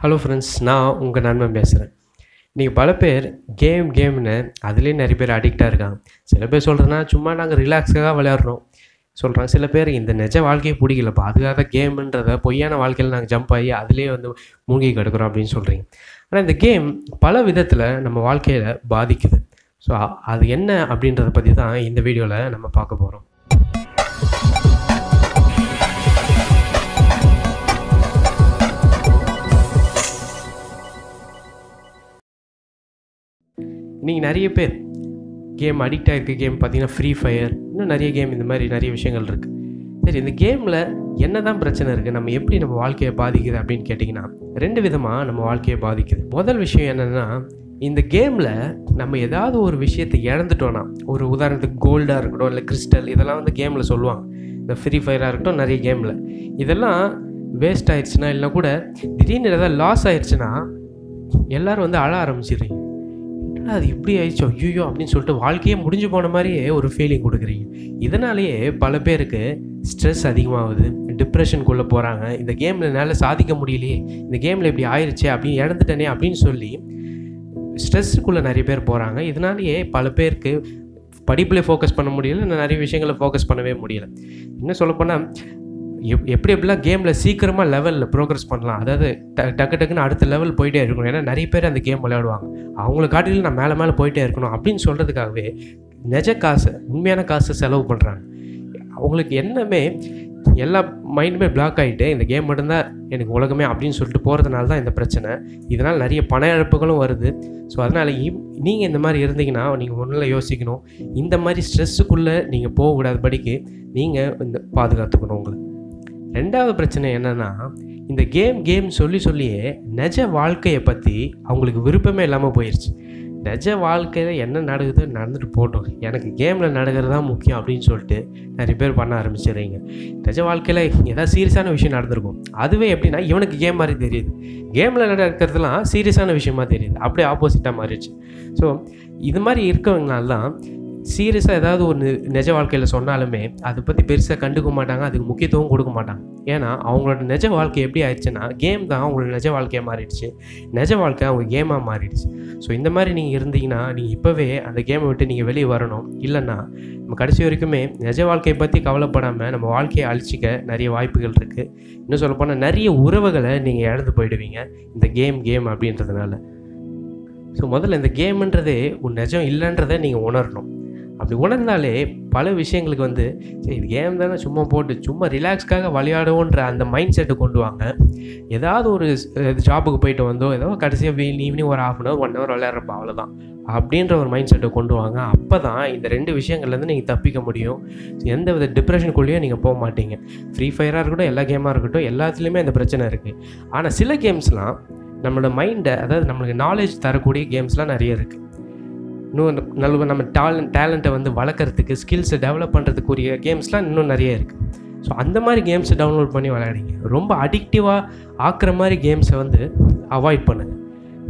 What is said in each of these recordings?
Hello friends நான் உங்கள் நண்பன் பேசுகிறேன் இன்றைக்கி பல பேர் கேம் கேம்னு அதுலேயும் நிறைய பேர் அடிக்டாக இருக்காங்க. சில பேர் சொல்கிறேன்னா சும்மா நாங்கள் ரிலாக்ஸாக விளையாடுறோம். சொல்கிறாங்க சில பேர் இந்த நிஜ வாழ்க்கையை பிடிக்கலப்பா அதுக்காக கேம்ன்றத பொய்யான வாழ்க்கையில் நாங்கள் ஜம்ப் ஆகி அதுலேயே வந்து மூங்கி கிடக்குறோம் அப்படின்னு சொல்கிறீங்க ஆனால் இந்த கேம் பல விதத்தில் நம்ம வாழ்க்கையில் பாதிக்குது. ஸோ அது என்ன அப்படின்றத பற்றி தான் இந்த வீடியோவில் நம்ம பார்க்க போகிறோம் இன்றைக்கி நிறைய பேர் கேம் அடிக்ட் ஆகிருக்க கேம் பார்த்தீங்கன்னா ஃப்ரீ ஃபயர் இன்னும் நிறைய கேம் இந்த மாதிரி நிறைய விஷயங்கள் இருக்குது சரி இந்த கேமில் என்ன தான் பிரச்சனை இருக்குது நம்ம எப்படி நம்ம வாழ்க்கையை பாதிக்குது அப்படின்னு கேட்டிங்கன்னா ரெண்டு விதமாக நம்ம வாழ்க்கையை பாதிக்குது. முதல் விஷயம் என்னென்னா இந்த கேமில் நம்ம ஏதாவது ஒரு விஷயத்தை இழந்துட்டோன்னா ஒரு உதாரணத்துக்கு கோல்டாக இருக்கட்டும் இல்லை கிறிஸ்டல் இதெல்லாம் வந்து கேமில் சொல்லுவாங்க. இந்த ஃப்ரீ ஃபயராக இருக்கட்டும் நிறைய கேமில் இதெல்லாம் வேஸ்ட் ஆயிடுச்சுன்னா இல்லைனா கூட திடீர்னு ஏதாவது லாஸ் ஆயிடுச்சுன்னா எல்லோரும் வந்து அழ ஆரம்பிச்சிடுறீங்க. என்ன அது இப்படி ஆயிடுச்சோ? ஐயோ அப்படின்னு சொல்லிட்டு வாழ்க்கையே முடிஞ்சு போன மாதிரியே ஒரு ஃபீலிங் கொடுக்குறீங்க. இதனாலேயே பல பேருக்கு ஸ்ட்ரெஸ் அதிகமாகுது. டிப்ரெஷனுக்குள்ளே போகிறாங்க இந்த கேமில் என்னால் சாதிக்க முடியலையே. இந்த கேமில் இப்படி ஆயிடுச்சே அப்படின்னு இழந்துட்டேனே அப்படின்னு சொல்லி ஸ்ட்ரெஸ்ஸுக்குள்ளே நிறைய பேர் போகிறாங்க இதனாலேயே பல பேருக்கு படிப்பில் ஃபோக்கஸ் பண்ண முடியல இல்லை நிறைய விஷயங்களை ஃபோக்கஸ் பண்ணவே முடியல. இன்னும் சொல்லப்போனால் எப் எப்படி எப்படிலாம் கேமில் சீக்கிரமாக லெவலில் ப்ரோக்ரஸ் பண்ணலாம். அதாவது ட டக்கு டக்குன்னு அடுத்த லெவல் போயிட்டே இருக்கணும். ஏன்னா நிறைய பேர் அந்த கேம் விளையாடுவாங்க. அவங்கள காட்டிலும் நான் மேலே மேலே போயிட்டே இருக்கணும் அப்படின்னு சொல்கிறதுக்காகவே நிஜ காசை உண்மையான காசை செலவு பண்ணுறாங்க அவங்களுக்கு என்னமே எல்லா மைண்டுமே பிளாக் ஆகிட்டு இந்த கேம் மட்டும்தான் எனக்கு உலகமே அப்படின்னு சொல்லிட்டு போகிறதுனால தான் இந்த பிரச்சனை. இதனால் நிறைய பண இழப்புகளும் வருது. ஸோ அதனால் நீங்கள் இந்த மாதிரி இருந்தீங்கன்னா நீங்கள் ஒன்றில் யோசிக்கணும். இந்த மாதிரி ஸ்ட்ரெஸ்ஸுக்குள்ளே நீங்கள் போகக்கூடாதபடிக்கு நீங்கள் இந்த பாதுகாத்துக்கணும் உங்களை. ரெண்டாவது பிரச்சனை என்னென்னா இந்த கேம் கேம் சொல்லி சொல்லியே நிஜ வாழ்க்கையை பற்றி அவங்களுக்கு விருப்பமே இல்லாமல் போயிடுச்சு நிஜ வாழ்க்கையில் என்ன நடக்குதோ நடந்துட்டு போட்டோம் எனக்கு கேமில் நடக்கிறது தான் முக்கியம் அப்படின்னு சொல்லிட்டு நிறைய பேர் பண்ண ஆரம்பிச்சிடுறீங்க. நிஜ வாழ்க்கையில் ஏதாவது சீரியஸான விஷயம் நடந்திருக்கும். அதுவே எப்படின்னா இவனுக்கு கேம் மாதிரி தெரியுது. கேமில் நடக்கிறதுலாம் சீரியஸான விஷயமா தெரியுது. அப்படியே ஆப்போசிட்டாக மாறிடுச்சு. ஸோ இது மாதிரி இருக்கவங்கனால தான் சீரியஸாக ஏதாவது ஒரு நிஜ வாழ்க்கையில் சொன்னாலுமே அதை பற்றி பெருசாக கண்டுக்க மாட்டாங்க அதுக்கு முக்கியத்துவம் கொடுக்க மாட்டாங்க. ஏன்னா அவங்களோட நிஜ வாழ்க்கை எப்படி ஆயிடுச்சுன்னா கேம் தான் அவங்களோட நிஜ வாழ்க்கையாக மாறிடுச்சு. நிஜ வாழ்க்கை அவங்க கேமாக மாறிடுச்சு. ஸோ இந்த மாதிரி நீங்கள் இருந்தீங்கன்னா நீங்கள் இப்போவே அந்த கேமை விட்டு நீங்கள் வெளியே வரணும். இல்லைன்னா நம்ம கடைசி வரைக்குமே நிஜ வாழ்க்கையை பற்றி கவலைப்படாமல் நம்ம வாழ்க்கையை அழிச்சிக்க நிறைய வாய்ப்புகள் இருக்குது இன்னும் சொல்லப்போனால் நிறைய உறவுகளை நீங்கள் இழந்து போயிடுவீங்க. இந்த கேம் கேம் அப்படின்றதுனால. ஸோ முதல்ல இந்த கேம்ன்றதே உன் நிஜம் இல்லைன்றதை நீங்கள் உணரணும். அப்படி உணர்ந்தாலே பல விஷயங்களுக்கு வந்து சரி இது கேம் தானே சும்மா போட்டு சும்மா ரிலாக்ஸ்க்காக விளையாடுவோன்ற அந்த மைண்ட் செட்டை கொண்டு வாங்க. ஏதாவது ஒரு ஜாபுக்கு போயிட்டு வந்தோ ஏதோ கடைசியாக ஈவினிங் ஒரு half an hour one hour விளையாடுறப்ப அவ்வளோதான் அப்படின்ற ஒரு மைண்ட் செட்டை கொண்டு வாங்க. அப்போ தான் இந்த ரெண்டு விஷயங்கள்லேருந்து நீங்கள் தப்பிக்க முடியும். எந்த வித டிப்ரெஷனுக்குள்ளேயும் நீங்கள் போக மாட்டீங்க. ஃப்ரீ ஃபயராக இருக்கட்டும் எல்லா கேமாக இருக்கட்டும் எல்லாத்துலேயுமே அந்த பிரச்சனை இருக்குது ஆனால் சில கேம்ஸ்லாம் நம்மளோட மைண்டை அதாவது நம்மளுக்கு நாலேஜ் தரக்கூடிய கேம்ஸ்லாம் நிறைய இருக்குது இன்னும் நல்ல நம்ம டேலண்ட் டேலண்ட்டை வந்து வளர்க்குறதுக்கு ஸ்கில்ஸை டெவலப் பண்ணுறதுக்குரிய கேம்ஸ்லாம் இன்னும் நிறைய இருக்குது ஸோ அந்த மாதிரி கேம்ஸை டவுன்லோட் பண்ணி விளையாடிங்க. ரொம்ப அடிக்டிவாக ஆக்குற மாதிரி கேம்ஸை வந்து அவாய்ட் பண்ணுங்கள்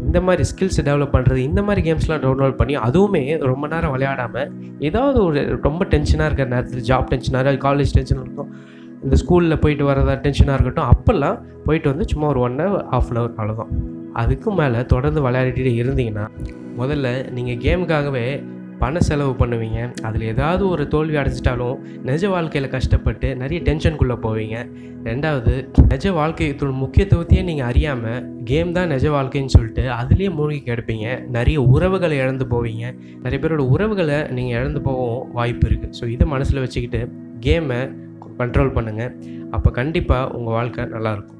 இந்த மாதிரி ஸ்கில்ஸை டெவலப் பண்ணுறது இந்த மாதிரி கேம்ஸ்லாம் டவுன்லோட் பண்ணி அதுவுமே ரொம்ப நேரம் விளையாடாமல் ஏதாவது ஒரு ரொம்ப டென்ஷனாக இருக்கிற நேரத்தில் ஜாப் டென்ஷனாக காலேஜ் டென்ஷனாக இருக்கும் இந்த ஸ்கூலில் போயிட்டு வரதா டென்ஷனாக இருக்கட்டும் அப்போல்லாம் போயிட்டு வந்து சும்மா ஒரு one hour half an hour அவ்வளோதான் அதுக்கும் மேலே தொடர்ந்து விளையாடிட்டு இருந்தீங்கன்னா முதல்ல நீங்கள் கேமுக்காகவே பண செலவு பண்ணுவீங்க. அதில் ஏதாவது ஒரு தோல்வி அடைஞ்சிட்டாலும் நிஜ வாழ்க்கையில் கஷ்டப்பட்டு நிறைய டென்ஷனுக்குள்ளே போவீங்க. ரெண்டாவது நிஜ வாழ்க்கையத்தோட முக்கியத்துவத்தையே நீங்கள் அறியாமல் கேம் தான் நிஜ வாழ்க்கைன்னு சொல்லிட்டு அதுலேயே மூழ்கி கிடப்பீங்க. நிறைய உறவுகளை இழந்து போவீங்க. நிறைய பேரோட உறவுகளை நீங்கள் இழந்து போகவும் வாய்ப்பு இருக்குது ஸோ இதை மனசில் வச்சுக்கிட்டு கேமை கண்ட்ரோல் பண்ணுங்கள் அப்போ கண்டிப்பாக உங்கள் வாழ்க்கை நல்லாயிருக்கும்